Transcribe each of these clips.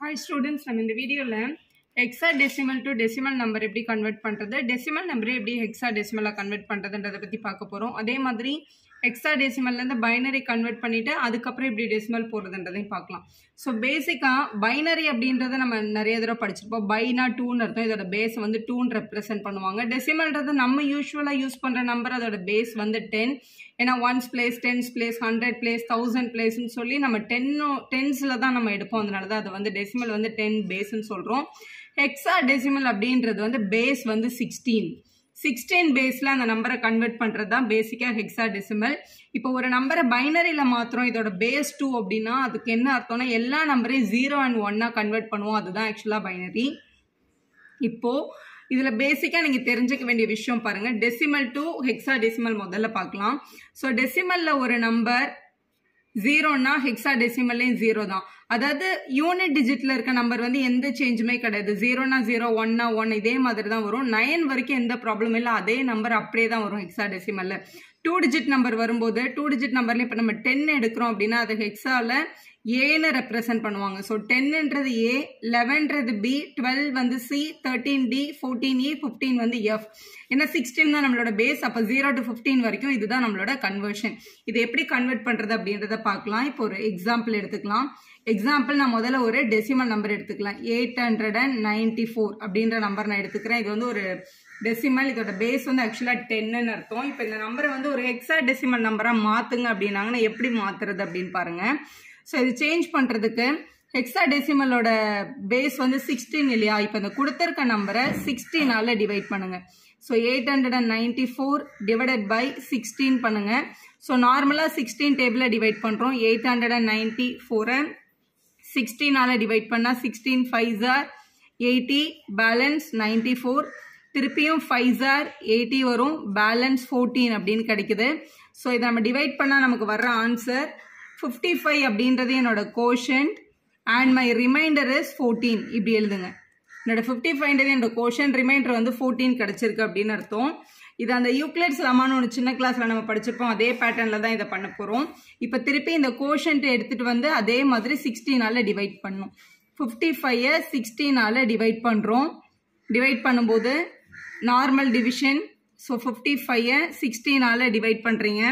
Hi students நம்ம இந்த வீடியோவில் hexa decimal to decimal number எப்படி கன்வெர்ட் பண்ணுறது டெசிமல் நம்பரை எப்படி ஹெக்ஸா டெசிமலாக கன்வெர்ட் பண்ணுறதுன்றதை பற்றி பார்க்க போகிறோம் அதே மாதிரி ஹெக்ஸா டெசிமல்லேருந்து பைனரி கன்வெர்ட் பண்ணிவிட்டு அதுக்கப்புறம் இப்படி டெசிமல் போடுறதுன்றதையும் பார்க்கலாம். ஸோ பேசிக்காக பைனரி அப்படின்றத நம்ம நிறைய தடவை படிச்சிருப்போம். பைனா டூன்னு அர்த்தம். இதோட பேஸ் வந்து டூன்னு ரெப்ரசென்ட் பண்ணுவாங்க. டெசிமல்ன்றது நம்ம யூஸ்வலாக யூஸ் பண்ணுற நம்பர் அதோட பேஸ் வந்து டென் ஏன்னா ones place tens place hundred place thousand பிளேஸ்னு சொல்லி நம்ம டென்னோ டென்ஸில் தான் நம்ம எடுப்போம். அதனால தான் அது வந்து டெசிமல் வந்து டென் பேஸ்ன்னு சொல்கிறோம் ஹெக்ஸா டெசிமல் அப்படின்றது வந்து பேஸ் வந்து சிக்ஸ்டீன் சிக்ஸ்டீன் பேஸில் அந்த நம்பரை கன்வெர்ட் பண்ணுறது தான் பேசிக்காக ஹெக்ஸா டெசிமல் இப்போ ஒரு நம்பரை பைனரியில் மாத்திரம் இதோட பேஸ் டூ அப்படின்னா அதுக்கு என்ன அர்த்தம்னா எல்லா நம்பரையும் ஜீரோ அண்ட் ஒன்னாக கன்வெர்ட் பண்ணுவோம். அதுதான் ஆக்சுவலாக பைனரி இப்போது இதில் பேசிக்காக நீங்கள் தெரிஞ்சுக்க வேண்டிய விஷயம் பாருங்கள் டெசிமல் டு ஹெக்ஸா டெசிமல் முதல்ல பார்க்கலாம். ஸோ டெசிமலில் ஒரு நம்பர் ஜீரோன்னா ஹெக்ஸா டெசிமல்லையும் ஜீரோ தான். அதாவது யூனிட் டிஜிட்டில் இருக்க நம்பர் வந்து எந்த சேஞ்சுமே கிடையாது. ஜீரோனா ஜீரோ ஒன்னா ஒன் இதே மாதிரி தான் வரும். நைன் வரைக்கும் எந்த ப்ராப்ளம் இல்லை அதே நம்பர் அப்படியே தான் வரும் ஹெக்ஸா டெசிமலில் டூ டிஜிட் நம்பர் வரும்போது டூ டிஜிட் நம்பர்ல இப்போ நம்ம டென் எடுக்கிறோம் அப்படின்னா அது ஹெக்ஸாவில் ஏன்னு ரெப்ரசன்ட் பண்ணுவாங்க. ஸோ டென்ன்றது ஏ லெவன்றது பி டுவெல் வந்து C thirteen D fourteen E fifteen வந்து எஃப் ஏன்னா சிக்ஸ்டீன் தான் நம்மளோட பேஸ் அப்போ ஜீரோ டு ஃபிஃப்டீன் வரைக்கும் இதுதான் நம்மளோட கன்வர்ஷன் இது எப்படி கன்வெர்ட் பண்ணுறது அப்படின்றத பார்க்கலாம். இப்போ ஒரு எக்ஸாம்பிள் எடுத்துக்கலாம். எக்ஸாம்பிள் நான் முதல்ல ஒரு டெசிமல் நம்பர் எடுத்துக்கலாம். Eight hundred and ninety four அப்படின்ற நம்பர் நான் எடுத்துக்கிறேன். இது வந்து ஒரு டெசிமல் இதோட பேஸ் வந்து ஆக்சுவலாக டென்னு அர்த்தம். இப்போ இந்த நம்பரை வந்து ஒரு எக்ஸா டெசிமல் நம்பராக மாற்றுங்க அப்படின்னாங்கன்னா எப்படி மாற்றுறது அப்படின்னு பாருங்கள் ஸோ இது சேஞ்ச் பண்ணுறதுக்கு ஹெக்ஸா டெசிமலோட பேஸ் வந்து சிக்ஸ்டீன் இல்லையா? இப்போ இந்த கொடுத்துருக்க நம்பரை சிக்ஸ்டீனால் டிவைட் பண்ணுங்கள் so eight hundred and ninety four divided by sixteen பண்ணுங்கள் ஸோ நார்மலாக சிக்ஸ்டீன் டேபிளில் டிவைட் பண்ணுறோம் எயிட் ஹண்ட்ரட் அண்ட் நைன்ட்டி ஃபோரை சிக்ஸ்டீனால் டிவைட் பண்ணால் சிக்ஸ்டீன் ஃபைவ் ஜார் எயிட்டி பேலன்ஸ் நைன்டி ஃபோர் திருப்பியும் ஃபைவ் ஜார் எயிட்டி வரும் பேலன்ஸ் ஃபோர்டீன் அப்படின்னு கிடைக்குது. ஸோ இதை நம்ம டிவைட் பண்ணால் நமக்கு வர்ற ஆன்சர் ஃபிஃப்டி ஃபைவ் அப்படின்றது என்னோட quotient and my remainder is fourteen இப்படி எழுதுங்க. என்னோட ஃபிஃப்டி ஃபைவ்ன்றது என்னோட கோஷன் ரிமைண்டர் வந்து ஃபோர்டீன் கிடச்சிருக்கு அப்படின்னு அர்த்தம். இது அந்த யூக்ளிட்ஸ் லமான்னு ஒன்று சின்ன கிளாஸில் நம்ம படிச்சிருப்போம். அதே பேட்டர்னில் தான் இதை பண்ண போகிறோம் இப்போ திருப்பி இந்த கோஷன்ட்டை எடுத்துகிட்டு வந்து அதே மாதிரி சிக்ஸ்டீனால் டிவைட் பண்ணும். ஃபிஃப்டி ஃபைவை சிக்ஸ்டீனால் டிவைட் பண்ணுறோம் டிவைட் பண்ணும்போது நார்மல் டிவிஷன் ஸோ ஃபிஃப்டி ஃபைவை சிக்ஸ்டீனால் டிவைட் பண்ணுறீங்க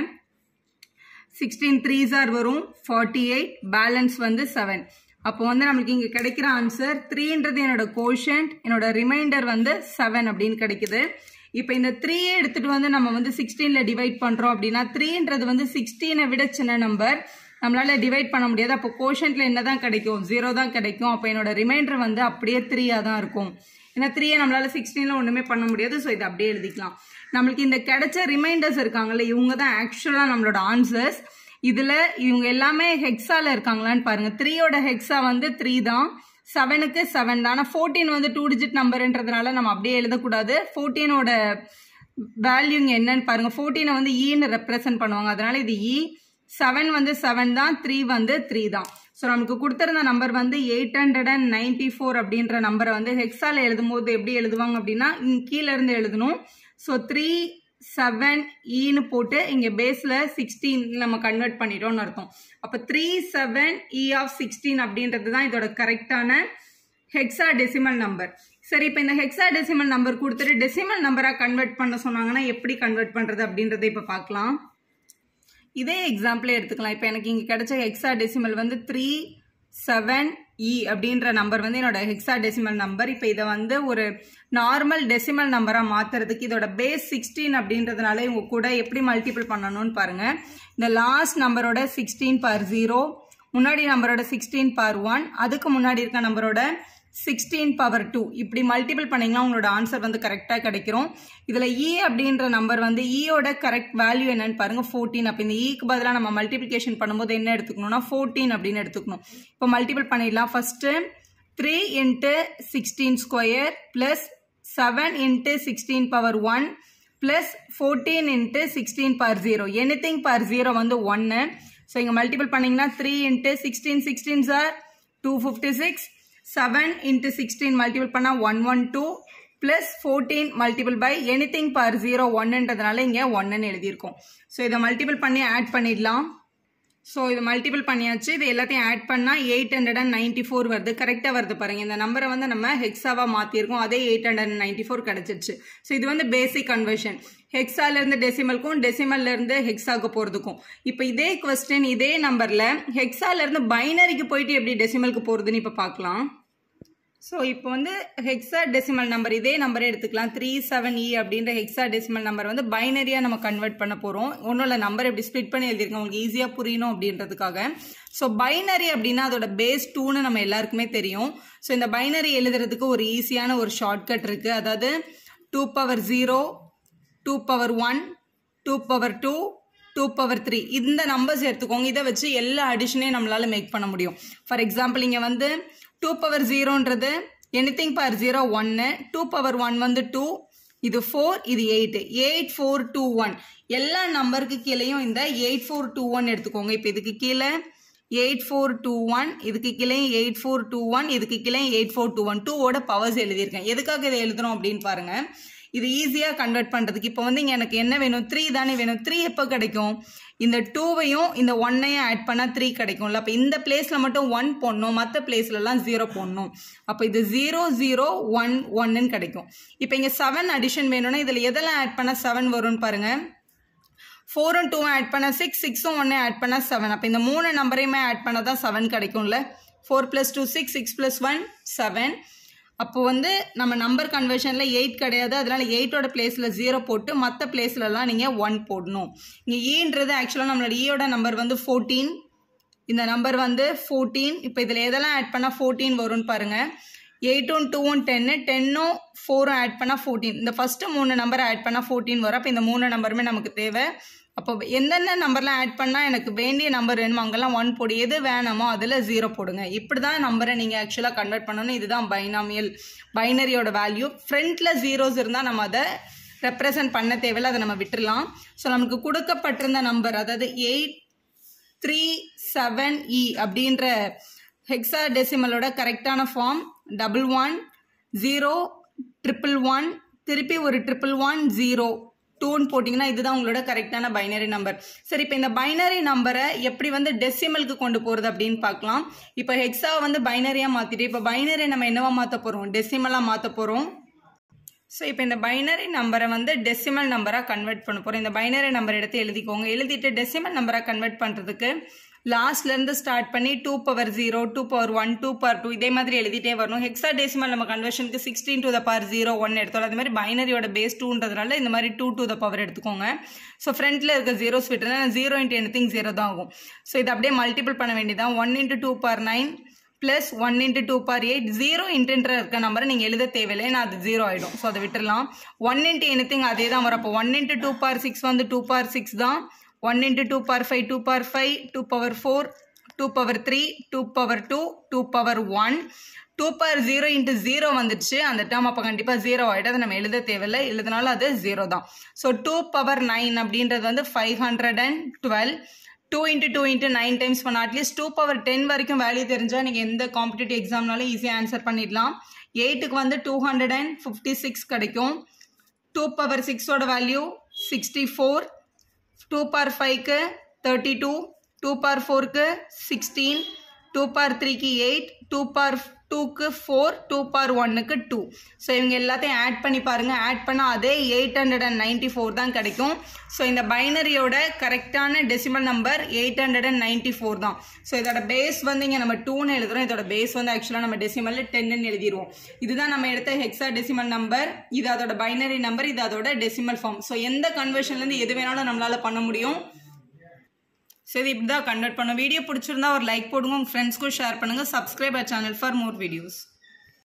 சிக்ஸ்டீன் த்ரீ சார் வரும். ஃபார்ட்டி எயிட் பேலன்ஸ் வந்து செவன் அப்போ வந்து நம்மளுக்கு இங்கே கிடைக்கிற ஆன்சர் த்ரீன்றது என்னோட கோஷன்ட் என்னோட ரிமைண்டர் வந்து செவன் அப்படின்னு கிடைக்குது. இப்போ இந்த த்ரீயை எடுத்துகிட்டு வந்து நம்ம வந்து சிக்ஸ்டீனில் டிவைட் பண்ணுறோம் அப்படின்னா த்ரீன்றது வந்து சிக்ஸ்டீனை விட சின்ன நம்பர் நம்மளால் டிவைட் பண்ண முடியாது. அப்போ கோஷன்ட்டில் என்ன தான் கிடைக்கும்? ஜீரோ தான் கிடைக்கும். அப்போ என்னோட ரிமைண்டர் வந்து அப்படியே த்ரீயாக தான் இருக்கும். ஏன்னா த்ரீயை நம்மளால் சிக்ஸ்டீனில் ஒன்றுமே பண்ண முடியாது. ஸோ இதை அப்படியே எழுதிக்கலாம். நம்மளுக்கு இந்த கிடைச்ச ரிமைண்டர்ஸ் இருக்காங்கல்ல இவங்க தான் ஆக்சுவலாக நம்மளோட ஆன்சர்ஸ் இதில் இவங்க எல்லாமே ஹெக்ஸாவில் இருக்காங்களான்னு பாருங்கள் த்ரீயோட ஹெக்ஸா வந்து த்ரீ தான். செவனுக்கு செவன் தான். ஆனால் ஃபோர்டீன் வந்து டூ டிஜிட் நம்பருன்றதுனால நம்ம அப்படியே எழுதக்கூடாது. ஃபோர்டீனோட வேல்யூ இங்கே என்னன்னு பாருங்கள் ஃபோர்டீனை வந்து e ஈன்னு ரெப்ரசன்ட் பண்ணுவாங்க. அதனால இது e. இ செவன் வந்து செவன் தான். த்ரீ வந்து த்ரீ தான். ஸோ நமக்கு கொடுத்துருந்த நம்பர் வந்து eight hundred and ninety four அப்படின்ற நம்பரை வந்து ஹெக்ஸாவில் எழுதும் போது எப்படி எழுதுவாங்க அப்படின்னா கீழே இருந்து எழுதணும். ஸோ த்ரீ செவன் ஈன்னு போட்டு இங்கே பேஸில் சிக்ஸ்டீன் நம்ம கன்வெர்ட் பண்ணிட்டோம்னு அர்த்தம். அப்போ three seven E e of sixteen அப்படின்றது தான் இதோட கரெக்டான ஹெக்ஸா டெசிமல் நம்பர் சரி இப்போ இந்த ஹெக்ஸா டெசிமல் நம்பர் கொடுத்துட்டு டெசிமல் நம்பராக கன்வெர்ட் பண்ண சொன்னாங்கன்னா எப்படி கன்வெர்ட் பண்ணுறது அப்படின்றத இப்போ பார்க்கலாம். இதே எக்ஸாம்பிளே எடுத்துக்கலாம். இப்போ எனக்கு இங்கே கிடைச்ச ஹெக்ஸா டெசிமல் வந்து த்ரீ செவன் இ அப்படின்ற நம்பர் வந்து என்னோட ஹெக்ஸா டெசிமல் நம்பர் இப்போ இதை வந்து ஒரு நார்மல் டெசிமல் நம்பராக மாற்றுறதுக்கு இதோட பேஸ் சிக்ஸ்டீன் அப்படின்றதுனால இவங்க கூட எப்படி மல்டிபிள் பண்ணணும்னு பாருங்கள் இந்த லாஸ்ட் நம்பரோட சிக்ஸ்டீன் பார் ஜீரோ முன்னாடி நம்பரோட சிக்ஸ்டீன் பார் ஒன் அதுக்கு முன்னாடி இருக்க நம்பரோட சிக்ஸ்டீன் பவர் டூ இப்படி மல்டிபிள் பண்ணிங்கன்னா உங்களோட ஆன்சர் வந்து கரெக்டாக கிடைக்கிறோம். இதில் இ e அப்படின்ற நம்பர் வந்து இயோட கரெக்ட் வேல்யூ என்னன்னு பாருங்கள் ஃபோர்டீன் அப்போ இந்த e இக்கு பதிலாக நம்ம மல்டிபிளிகேஷன் பண்ணும்போது என்ன எடுத்துக்கணும்னா ஃபோர்டீன் அப்படின்னு எடுத்துக்கணும். இப்போ மல்டிபிள் பண்ணிடலாம். First three into sixteen square plus seven into sixteen power one plus fourteen into sixteen power zero anything power zero வந்து ஒன்று ஸோ இங்கே மல்டிபிள் பண்ணிங்கன்னா three into sixteen sixteen sir two fifty six seven into sixteen multiple பண்ணால் one one two plus fourteen multiple by anything power zero ஒன்னுன்றதுனால இங்கே ஒன்னுன்னு எழுதியிருக்கோம். So இதை multiple பண்ணி ஆட் பண்ணிடலாம். ஸோ இது மல்டிபிள் பண்ணியாச்சு. இது எல்லாத்தையும் ஆட் பண்ணால் eight hundred and ninety four வருது கரெக்டாக வருது பாருங்க. இந்த நம்பரை வந்து நம்ம ஹெக்ஸாவாக மாற்றிருக்கோம் அதே eight hundred and ninety four கிடச்சிருச்சு. ஸோ இது வந்து பேசிக் கன்வர்ஷன் ஹெக்ஸாலேருந்து டெசிமலுக்கும் டெசிமல்லேருந்து ஹெக்ஸாக்கு போகிறதுக்கும் இப்போ இதே கொஸ்டின் இதே நம்பரில் ஹெக்ஸாலேருந்து பைனரிக்கு போயிட்டு எப்படி டெசிமலுக்கு போகிறதுன்னு இப்போ பார்க்கலாம். ஸோ இப்போ வந்து ஹெக்ஸா டெசிமல் நம்பர் இதே நம்பரே எடுத்துக்கலாம். த்ரீ செவன் இ அப்படின்ற ஹெக்ஸா டெசிமல் நம்பர் வந்து பைனரியாக நம்ம கன்வெர்ட் பண்ண போகிறோம் ஒன்றும் இல்லை நம்பர் எப்படி ஸ்ப்ளிட் பண்ணி எழுதியிருக்கோம்? உங்களுக்கு ஈஸியாக புரியணும் அப்படின்றதுக்காக. ஸோ பைனரி அப்படின்னா அதோட பேஸ் டூன்னு நம்ம எல்லாருக்குமே தெரியும். ஸோ இந்த பைனரி எழுதுறதுக்கு ஒரு ஈஸியான ஒரு ஷார்ட்கட் இருக்குது அதாவது two power zero two power one two power two two power three இந்த நம்பர்ஸ் எடுத்துக்கோங்க. இதை வச்சு எல்லா அடிஷனையும் நம்மளால மேக் பண்ண முடியும். ஃபார் எக்ஸாம்பிள் இங்கே வந்து டூ பவர் ஜீரோன்றது எனிதிங் பவர் ஜீரோ ஒன்று டூ பவர் ஒன் வந்து டூ இது ஃபோர் இது eight eight four two one எல்லா நம்பருக்கு கீழேயும் இந்த எயிட் ஃபோர் டூ ஒன் எடுத்துக்கோங்க. இப்போ இதுக்கு கீழே எயிட் ஃபோர் டூ ஒன் இதுக்கு கீழே எயிட் ஃபோர் டூ ஒன் இதுக்கு கீழே எயிட் ஃபோர் டூ ஒன் டூவோட பவர்ஸ் எழுதியிருக்கேன். எதுக்காக இதை எழுதுறோம் அப்படின்னு பாருங்கள் இது ஈஸியாக கன்வெர்ட் பண்ணுறதுக்கு இப்போ வந்து எனக்கு என்ன வேணும்? த்ரீ தானே வேணும். த்ரீ எப்போ கிடைக்கும்? இந்த டூவையும் இந்த ஒன்னையும் ஆட் பண்ணால் த்ரீ கிடைக்கும்ல. அப்போ இந்த பிளேஸில் மட்டும் ஒன் போடணும். மற்ற பிளேஸ்லலாம் ஜீரோ போடணும். அப்போ இது ஜீரோ ஜீரோ ஒன் ஒன்னுன்னு கிடைக்கும். இப்போ இங்கே செவன் அடிஷன் வேணும்னா இதில் எதெல்லாம் ஆட் பண்ணால் செவன் வரும்னு பாருங்கள் ஃபோரும் டூவும் ஆட் பண்ண சிக்ஸ் சிக்ஸும் ஒன்று ஆட் பண்ணால் செவன் அப்போ இந்த மூணு நம்பரையுமே ஆட் பண்ணால் தான் செவன் கிடைக்கும்ல. Four plus two six six plus one seven அப்போ வந்து நம்ம நம்பர் கன்வர்ஷனில் எயிட் கிடையாது. அதனால எயிட்டோட பிளேஸில் ஜீரோ போட்டு மற்ற பிளேஸ்லலாம் நீங்கள் ஒன் போடணும். இங்கே ஈன்றது e ஆக்சுவலாக நம்மளோட e ஈயோட நம்பர் வந்து ஃபோர்டீன் இந்த நம்பர் வந்து ஃபோர்டீன் இப்போ இதில் எதெல்லாம் ஆட் பண்ணால் ஃபோர்டீன் வரும்னு பாருங்கள் எயிட்டும் டூவும் டென்னு டென்னும் ஃபோரும் ஆட் பண்ணால் ஃபோர்டீன் இந்த ஃபஸ்ட்டு மூணு நம்பரை ஆட் பண்ணால் ஃபோர்டீன் வரும். அப்போ இந்த மூணு நம்பருமே நமக்கு தேவை. அப்போ எந்தெந்த நம்பர்லாம் ஆட் பண்ணால் எனக்கு வேண்டிய நம்பர் வேணுமோ அங்கெல்லாம் ஒன் போடு. எது வேணாமோ அதில் ஜீரோ போடுங்க. இப்படி தான் நம்பரை நீங்கள் ஆக்சுவலாக கன்வெர்ட் பண்ணணும். இதுதான் பைனாமியல் பைனரியோட வேல்யூ ஃப்ரண்ட்டில் ஜீரோஸ் இருந்தால் நம்ம அதை ரெப்ரசன்ட் பண்ண தேவையில்ல. அதை நம்ம விட்டுடலாம் ஸோ நமக்கு கொடுக்கப்பட்டிருந்த நம்பர் அதாவது எயிட் த்ரீ செவன் இ அப்படின்ற ஹெக்ஸா டெசிமலோட கரெக்டான form double one zero triple one திருப்பி ஒரு ட்ரிபிள் ஒன் ஜீரோ டூன்னு போட்டிங்கன்னா இதுதான் உங்களோட கரெக்டான பைனரி நம்பர் சரி இப்போ இந்த பைனரி நம்பரை எப்படி வந்து டெசிமலுக்கு கொண்டு போகிறது அப்படின்னு பார்க்கலாம். இப்போ ஹெக்ஸாவை வந்து பைனரியாக மாற்றிட்டு இப்போ பைனரி நம்ம என்னவா மாற்ற போகிறோம் டெசிமலாக மாற்ற போகிறோம் ஸோ இப்போ இந்த பைனரி நம்பரை வந்து டெசிமல் நம்பராக கன்வெர்ட் பண்ண போகிறோம் இந்த பைனரி நம்பர் எடுத்து எழுதிக்கோங்க. எழுதிட்டு டெசிமல் நம்பராக கன்வெர்ட் பண்ணுறதுக்கு லாஸ்ட்லேருந்து ஸ்டார்ட் பண்ணி two power zero two power one two power two இதே மாதிரி எழுதிட்டே வரணும். ஹெக்ஸா டெசிமல் நம்ம கன்வர்ஷனுக்கு sixteen to the power zero one எடுத்தோம் அது மாதிரி பைனரியோட பேஸ் டூன்றதுனால இந்த மாதிரி டூ டூ த பவர் எடுத்துக்கோங்க. ஸோ ஃப்ரண்ட்டில் இருக்க ஜீரோஸ் விட்டுனா zero into anything zero தான் ஆகும். ஸோ இது அப்படியே மல்டிபிள் பண்ண வேண்டியதான் one into two power nine plus one into two power eight zero இன்ட்டுன்ற இருக்க நம்பரை நீங்கள் எழுத தேவையில்லை நான் அது ஜீரோ ஆகிடும் ஸோ அதை விட்டுடலாம் ஒன் இன்ட்டு எனி திங் அதே தான் வரும். அப்போ one into two power six வந்து டூ பார் சிக்ஸ் தான். One into two power five two power five two power four two power three two power two two power one two power zero into zero வந்துடுச்சு. அந்த term அப்போ கண்டிப்பாக zero ஆகிட்டு அதை நம்ம எழுத தேவையில்லை. எழுதினாலும் அது ஜீரோ தான். ஸோ டூ பவர் நைன் அப்படின்றது வந்து five hundred and twelve into two into nine nine டைம்ஸ் பண்ண at least two power ten வரைக்கும் வேல்யூ தெரிஞ்சால் நீங்கள் எந்த காம்படிட்டிவ் எக்ஸாம்னாலும் ஈஸியாக ஆன்சர் பண்ணிடலாம். எயிட்டுக்கு வந்து two hundred and fifty six கிடைக்கும். Two power சிக்ஸோட value sixty four two power ஃபைவ்க்கு தேர்ட்டி டூ டூ பவர் ஃபோருக்கு சிக்ஸ்டீன் டூ பவர் த்ரீக்கு எயிட் டூ பவர் டூக்கு ஃபோர் டூ பார் ஒன்னுக்கு டூ ஸோ இவங்க எல்லாத்தையும் ஆட் பண்ணி பாருங்கள் ஆட் பண்ணால் அதே eight hundred and ninety four தான் கிடைக்கும். ஸோ இந்த பைனரியோட கரெக்டான decimal number eight hundred and ninety four தான். ஸோ இதோட பேஸ் வந்து இங்கே நம்ம டூன்னு எழுதுகிறோம் இதோட பேஸ் வந்து ஆக்சுவலாக நம்ம டெசிமலில் டென்னு எழுதிடுவோம் இதுதான் நம்ம எடுத்த ஹெக்ஸா டெசிமல் நம்பர் இது அதோட பைனரி நம்பர் இது அதோட டெசிமல் ஃபார்ம் ஸோ எந்த கன்வர்ஷன்லேருந்து எது வேணாலும் நம்மளால் பண்ண முடியும். சரி இப்படி தான் கண்டக்ட் பண்ணோம் வீடியோ பிடிச்சிருந்தா ஒரு லைக் போடுங்க உங்கள் ஃப்ரெண்ட்ஸ்க்கும் ஷேர் பண்ணுங்கள் subscribe channel for more videos